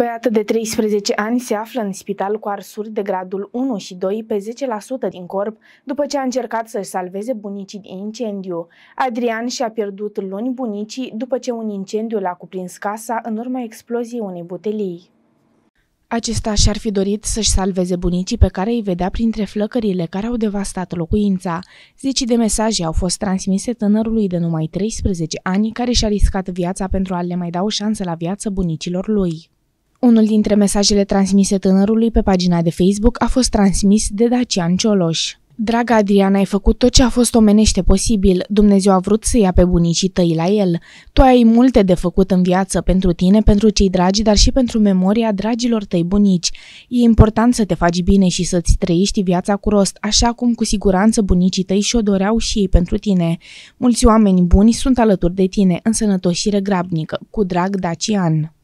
băiată de 13 ani se află în spital cu arsuri de gradul 1 și 2 pe 10% din corp după ce a încercat să-și salveze bunicii din incendiu. Adrian și-a pierdut luni bunicii după ce un incendiu l-a cuprins casa în urma exploziei unei butelii. Acesta și-ar fi dorit să-și salveze bunicii pe care îi vedea printre flăcările care au devastat locuința. Zeci de mesaje au fost transmise tânărului de numai 13 ani care și-a riscat viața pentru a le mai da o șansă la viață bunicilor lui. Unul dintre mesajele transmise tânărului pe pagina de Facebook a fost transmis de Dacian Cioloș. Draga Adriana, ai făcut tot ce a fost omenește posibil. Dumnezeu a vrut să ia pe bunicii tăi la el. Tu ai multe de făcut în viață pentru tine, pentru cei dragi, dar și pentru memoria dragilor tăi bunici. E important să te faci bine și să-ți trăiești viața cu rost, așa cum cu siguranță bunicii tăi și-o doreau și ei pentru tine. Mulți oameni buni sunt alături de tine, în sănătoșire grabnică. Cu drag, Dacian.